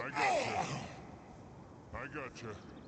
I gotcha. I gotcha.